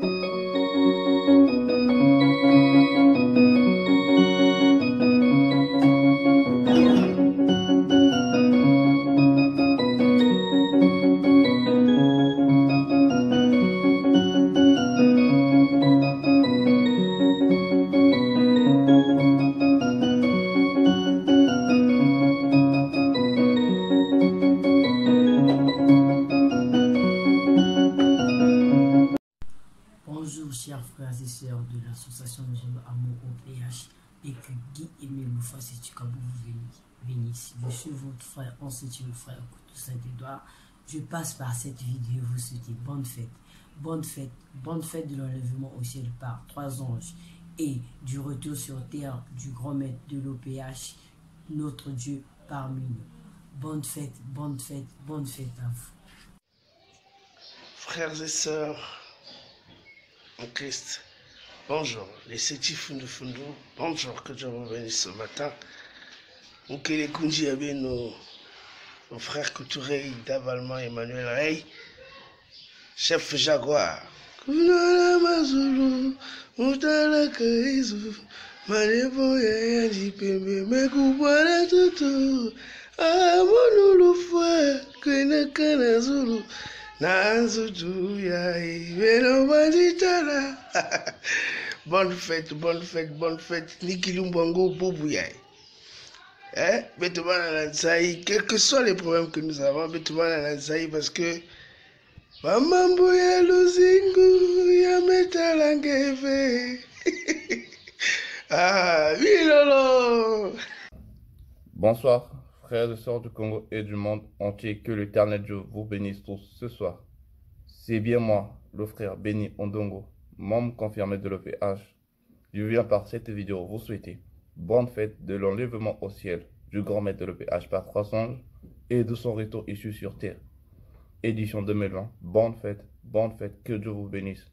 Bonjour l'association Jeune Amour au PH et que Guy Aimé Loufa et Tukabou vous bénisse. Je suis votre frère, on se tient le frère Coutou Saint-Edouard. Je passe par cette vidéo vous souhaiter bonne fête, bonne fête, bonne fête de l'enlèvement au ciel par trois anges et du retour sur terre du grand maître de l'OPH, notre Dieu parmi nous. Bonne fête, bonne fête, bonne fête à vous. Frères et sœurs en Christ, bonjour. Les Seti Fundu Fundu, bonjour, que Dieu vous bénisse ce matin. Mukele Kunji avait nos, nos frères Couturé, Davalman, Emmanuel Rey, chef Jaguar. Kunala Mazulu, Mutala Kaizu, Manebo Yayandi Pembe, Mekubwana Tutu, Amonulu Fwa, Kwena Kana Zulu. bonne fête, bonne fête, bonne fête. Niki Lumbongo Boubouyaï. Hein? Quels que soient les problèmes que nous avons, parce que Maman Bouya Luzingu Langeve. Ah, oui, Lolo. Bonsoir, frères et sœurs du Congo et du monde entier. Que l'éternel Dieu vous bénisse tous ce soir. C'est bien moi, le frère Béni Ondongo, membre confirmé de l'OPH. Je viens par cette vidéo vous souhaiter bonne fête de l'enlèvement au ciel du grand maître de l'OPH par trois anges et de son retour issu sur terre. Édition 2020. Bonne fête, bonne fête, que Dieu vous bénisse.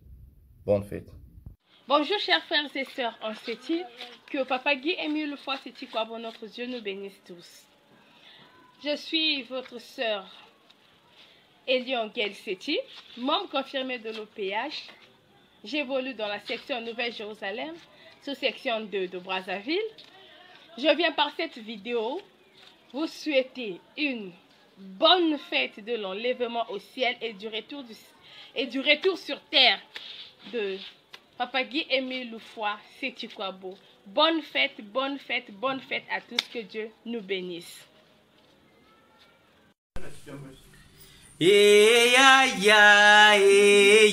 Bonne fête. Bonjour chers frères et sœurs en Séti, que Papa Guy Émile le fois Séti quoi? Bon notre Dieu nous bénisse tous. Je suis votre sœur Elion Séti, membre confirmé de l'OPH. J'évolue dans la section Nouvelle-Jérusalem, sous-section 2 de Brazzaville. Je viens par cette vidéo vous souhaiter une bonne fête de l'enlèvement au ciel et du retour, et du retour sur terre de Papa Guy Émile Loufoy, c'est beau. Bonne fête, bonne fête, bonne fête à tous. Que Dieu nous bénisse. Eh eh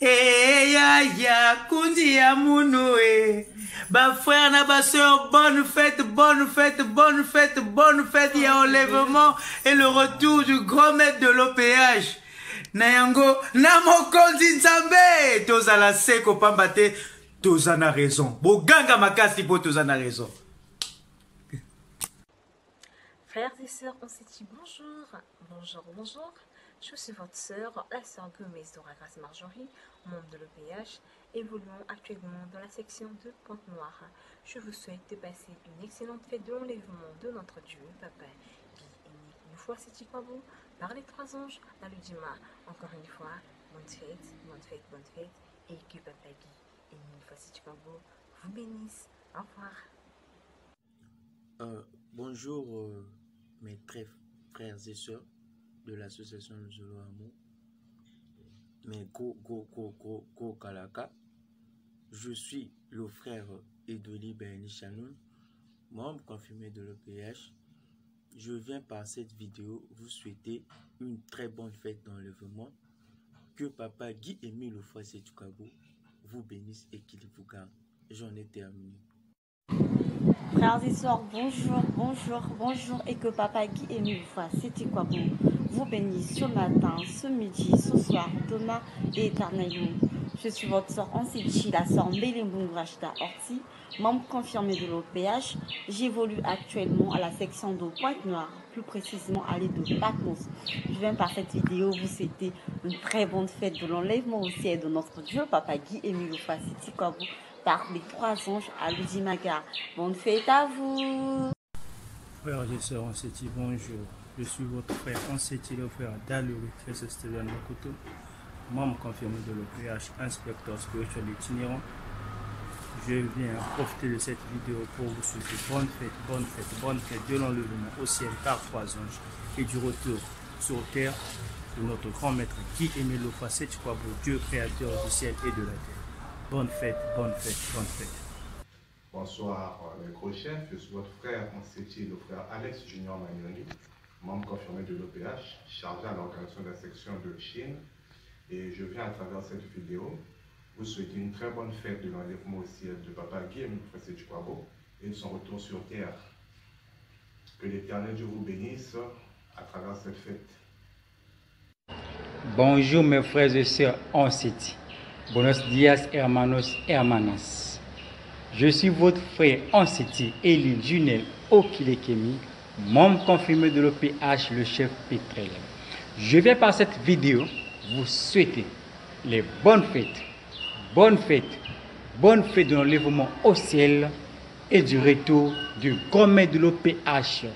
ya, eh ya ya, kundi ya munu eh. Ba frère na ba sœur, bonne fête, bonne fête, bonne fête, bonne fête, il y a enlèvement et le retour du grand maître de l'OPH. Na yango, na mokonzi nzambe, tozala seko pamba te, toza na raison. Boganga makasi po toza na raison. Frères et sœurs, on s'est dit bonjour, bonjour, bonjour. Je suis votre sœur, la sœur Gomez Dora Grace Marjorie, membre de l'OPH, évoluant actuellement dans la section de Pointe-Noire. Je vous souhaite de passer une excellente fête de l'enlèvement de notre Dieu, Papa Guy et. Une fois c'est vous par les trois anges, à l'Udima. Encore une fois, bonne fête, bonne fête, bonne fête, et que Papa Guy et une fois c'est vous vous bénisse. Au revoir. Euh, bonjour. Euh mes très frères et sœurs de l'association Zolo Amour, mais go, go, go, go, go, Kalaka. Je suis le frère Edoli Ben Chanoun, membre confirmé de l'EPH. Je viens par cette vidéo vous souhaiter une très bonne fête d'enlèvement. Que papa Guy Émile Foissé Tukabo vous bénisse et qu'il vous garde. J'en ai terminé. Frères et sœurs, bonjour, bonjour, bonjour et que Papa Guy mille fois, c'était quoi bon Vous bénisse ce matin, ce midi, ce soir, demain et éternellement. Je suis votre sœur Anseti, la sœur Mbelimbung Rachda Orti, membre confirmé de l'OPH. J'évolue actuellement à la section de Pointe-Noire, plus précisément à l'île de Patmos. Je viens par cette vidéo vous souhaiter une très bonne fête de l'enlèvement au ciel de notre Dieu, Papa Guy c'était quoi bon par les trois anges à l'Udimaga. Bonne fête à vous. Frères et sœurs, bonjour. Je suis votre frère, on s'est dit le frère Daluri, Stéphane Makoto. membre confirmé de l'OPH, inspecteur spirituel itinérant. Je viens profiter de cette vidéo pour vous souhaiter bonne fête, bonne fête, bonne fête de l'enlèvement au ciel par trois anges et du retour sur terre de notre grand maître Guy Émile Lofa Setchkwabo, Dieu créateur du ciel et de la terre. Bonne fête, bonne fête, bonne fête. Bonsoir les gros chefs, je suis votre frère CT, le frère Alex Junior Magnoni, membre confirmé de l'OPH, chargé à l'organisation de la section de Chine. Et je viens à travers cette vidéo vous souhaiter une très bonne fête de l'enlèvement au ciel de Papa Émile Lofa Setchkwabo et de son retour sur terre. Que l'Éternel Dieu vous bénisse à travers cette fête. Bonjour mes frères et sœurs en City. Buenos dias hermanos hermanas. Je suis votre frère en City, Elie Junel Okilekemi, membre confirmé de l'OPH, le chef pétrel. Je viens par cette vidéo vous souhaiter les bonnes fêtes, bonnes fêtes, bonnes fêtes de l'enlèvement au ciel et du retour du grand de l'OPH.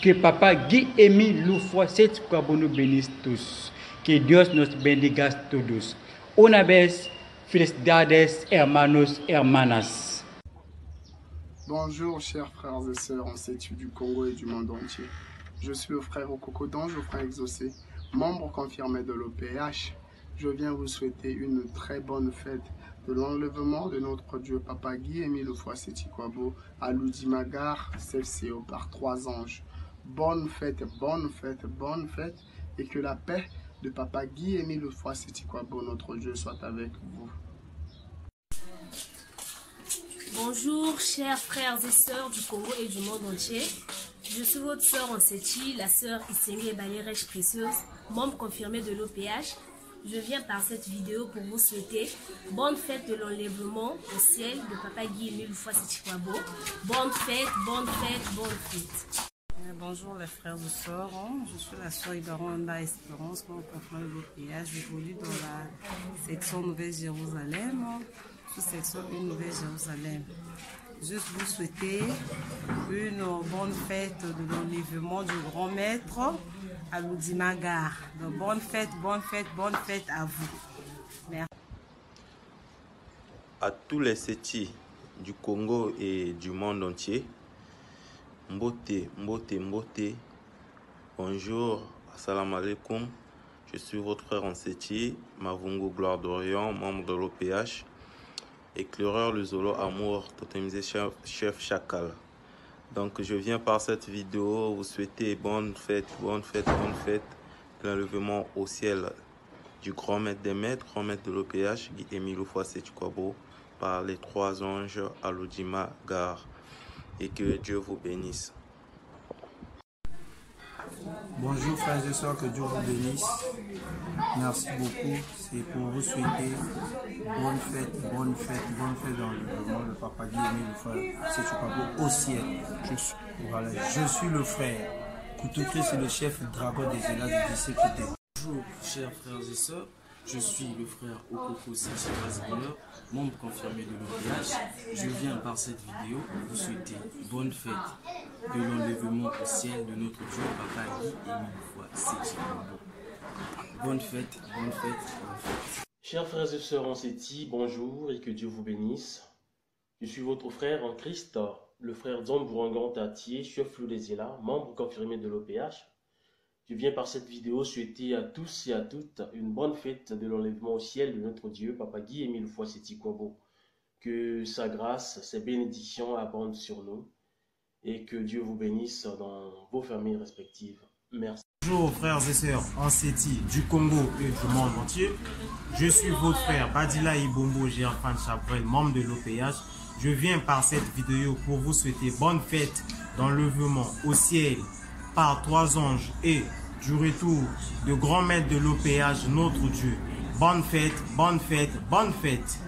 Que Papa Guy Émile Loufoy, cette nous bénisse tous. Que Dios nos bendiga todos. Una vez, felicidades, hermanos, hermanas. Bonjour, chers frères et sœurs en sétu du Congo et du monde entier. Je suis le frère Okoko Dange, frère exaucé, membre confirmé de l'OPH. Je viens vous souhaiter une très bonne fête de l'enlèvement de notre Dieu Papa Guy Émile Kwabo à Loudimagar, CFCO par trois anges. Bonne fête, bonne fête, bonne fête et que la paix de Papa Guy Émile Kwabo, notre Dieu, soit avec vous. Bonjour, chers frères et sœurs du Congo et du monde entier. Je suis votre sœur Séti, la sœur Issémi Balerèche Précieuse, membre confirmé de l'OPH. Je viens par cette vidéo pour vous souhaiter bonne fête de l'enlèvement au ciel de Papa Guy Émile Kwabo. Bonne fête, bonne fête, bonne fête. Euh, bonjour les frères et sœurs, je suis la sœur Ibaranda Espérance, mon confrère de l'OPH. J'évolue dans la section Nouvelle-Jérusalem, sous section une Nouvelle-Jérusalem. Juste vous souhaiter une bonne fête de l'enlèvement du grand maître à Loudimagar. Donc bonne fête, bonne fête, bonne fête à vous. Merci. À tous les sétis du Congo et du monde entier, Mbote, Mbote, Mbote. Bonjour, assalamu alaikum. Je suis votre frère en Séti, Mavungo Gloire d'Orient, membre de l'OPH, éclaireur le Zolo Amour, totemisé chef, Chacal. Donc je viens par cette vidéo vous souhaiter bonne fête, bonne fête, bonne fête, l'enlèvement au ciel du grand maître des maîtres, grand maître de l'OPH, Guy Emilio Kwabo, par les trois anges à l'Odima Gare et que Dieu vous bénisse. Bonjour frères et sœurs, que Dieu vous bénisse. Merci beaucoup. C'est pour vous souhaiter bonne fête, bonne fête, bonne fête dans le nom de Papa Guy le frère C'est au ciel. Je suis, le frère. Couteau Christ est le chef dragon des élages du sécurité. Bonjour chers frères et sœurs. Je suis le frère Okoko Bonheur, membre confirmé de l'OPH. Je viens par cette vidéo vous souhaiter bonne fête de l'enlèvement au ciel de notre Dieu Papa Guy et fois Bonne fête, bonne fête, bonne fête. Chers frères et sœurs en Séti, bonjour et que Dieu vous bénisse. Je suis votre frère en Christ, le frère Don Bourangan Tatier, chef Loulezela, membre confirmé de l'OPH. Je viens par cette vidéo souhaiter à tous et à toutes une bonne fête de l'enlèvement au ciel de notre Dieu, Papa Guy Émile Foiseti Kwabo. Que sa grâce, ses bénédictions abondent sur nous et que Dieu vous bénisse dans vos familles respectives. Merci. Bonjour frères et sœurs en Séti du Congo et du monde entier. Je suis votre frère Badila Ibombo Gerfan Chabrel, membre de l'OPH. Je viens par cette vidéo pour vous souhaiter bonne fête d'enlèvement au ciel par trois anges et du retour de grand maître de l'OPH, notre Dieu. Bonne fête, bonne fête, bonne fête.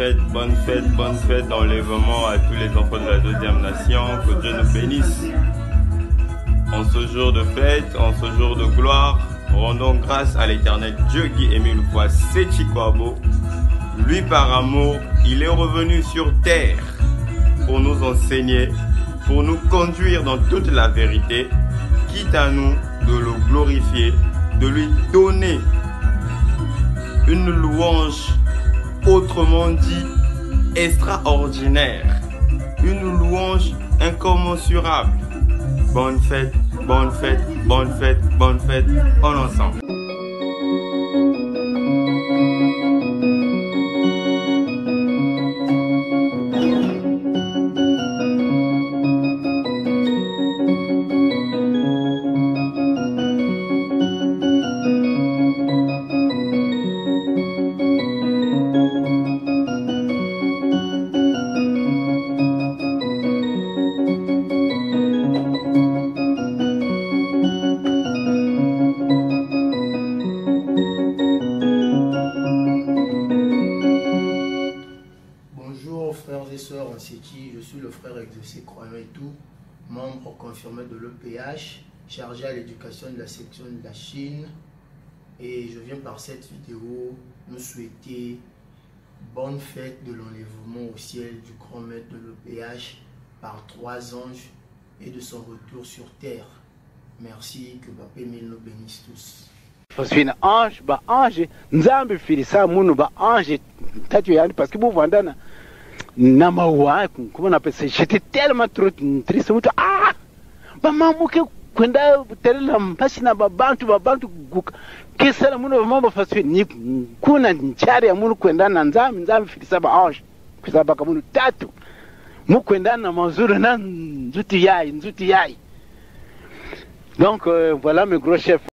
fête, bonne fête, bonne fête d'enlèvement à tous les enfants de la deuxième nation. Que Dieu nous bénisse. En ce jour de fête, en ce jour de gloire, rendons grâce à l'éternel Dieu qui émet une fois Sechikwabo. Lui, par amour, il est revenu sur terre pour nous enseigner, pour nous conduire dans toute la vérité, quitte à nous de le glorifier, de lui donner une louange autrement dit, extraordinaire, une louange incommensurable. Bonne fête, bonne fête, bonne fête, bonne fête, en ensemble. Je suis le frère exaucé croyant et tout, membre confirmé de l'EPH, chargé à l'éducation de la section de la Chine. Et je viens par cette vidéo nous souhaiter bonne fête de l'enlèvement au ciel du grand maître de l'EPH par trois anges et de son retour sur terre. Merci, que Papa Emile nous bénisse tous. fasina ange ba ange nzambe filisa munhu ba ange tatu yani que buvandana namaua kuma na pesa shiti tellement triste mtu ah! Bamamuke kwenda terela mpashi na babantu babantu kuguka kesala muno mambo fasi ni kuna njari ya muno kwenda na nzami nzami filisaba ange ah! kwisaba kamuno tatu. Mukwendana na mazuri na nzuti yai nzuti yai. Donc euh, voilà mes gros chefs.